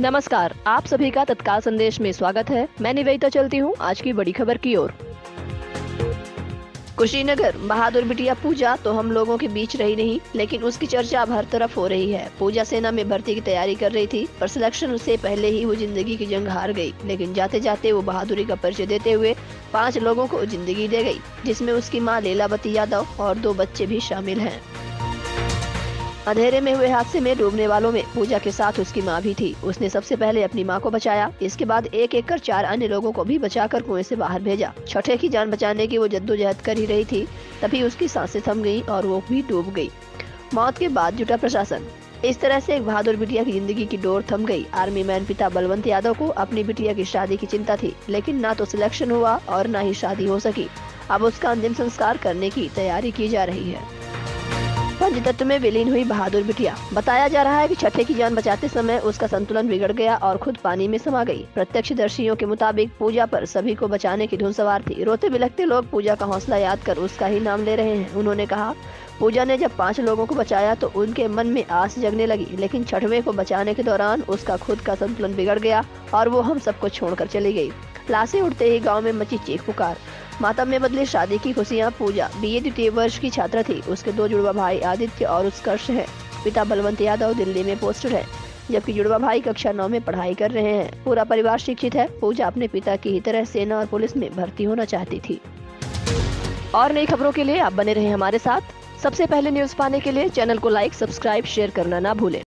नमस्कार, आप सभी का तत्काल संदेश में स्वागत है। मैं निवेदिता चलती हूँ आज की बड़ी खबर की ओर। कुशीनगर, बहादुर बिटिया पूजा तो हम लोगों के बीच रही नहीं, लेकिन उसकी चर्चा अब हर तरफ़ हो रही है। पूजा सेना में भर्ती की तैयारी कर रही थी, पर सिलेक्शन से पहले ही वो ज़िंदगी की जंग हार गई। लेकिन जाते जाते वो बहादुरी का परिचय देते हुए पाँच लोगों को ज़िंदगी दे गई, जिसमें उसकी माँ लीलावती यादव और दो बच्चे भी शामिल हैं। अंधेरे में हुए हादसे में डूबने वालों में पूजा के साथ उसकी माँ भी थी। उसने सबसे पहले अपनी माँ को बचाया। इसके बाद एक एक कर चार अन्य लोगों को भी बचाकर कुएँ से बाहर भेजा। छठे की जान बचाने की वो जद्दोजहद कर ही रही थी। तभी उसकी साँसें थम गई और वो भी डूब गई। मौत के बाद जुटा प्रशासन। इस तरह से एक बहादुर बिटिया की ज़िंदगी की डोर थम गई। आर्मी मैन पिता बलवंत यादव को अपनी बिटिया की शादी की चिंता थी, लेकिन न तो सिलेक्शन हुआ और न ही शादी हो सकी। अब उसका अंतिम संस्कार करने की तैयारी की जा रही है। पंचतत्व में विलीन हुई बहादुर बिटिया। बताया जा रहा है कि छठे की जान बचाते समय उसका संतुलन बिगड़ गया और खुद पानी में समा गई। प्रत्यक्ष दर्शियों के मुताबिक पूजा पर सभी को बचाने की धुन सवार थी। रोते बिलखते लोग पूजा का हौसला याद कर उसका ही नाम ले रहे हैं। उन्होंने कहा, पूजा ने जब पाँच लोगों को बचाया तो उनके मन में आस जगने लगी, लेकिन छठवें को बचाने के दौरान उसका खुद का संतुलन बिगड़ गया और वो हम सबको छोड़कर चली गई। लाशें उड़ते ही गाँव में मची चीख पुकार। मातम में बदली शादी की खुशियाँ, पूजा। बी द्वितीय वर्ष की छात्रा थी। उसके दो जुड़वा भाई आदित्य और उत्कर्ष है। पिता बलवंत यादव दिल्ली में पोस्टर है, जबकि जुड़वा भाई कक्षा नौ में पढ़ाई कर रहे हैं। पूरा परिवार शिक्षित है। पूजा अपने पिता की ही तरह सेना और पुलिस में भर्ती होना चाहती थी। और नई खबरों के लिए आप बने रहे हमारे साथ। सबसे पहले न्यूज़ पाने के लिए चैनल को लाइक, सब्सक्राइब, शेयर करना ना भूलें।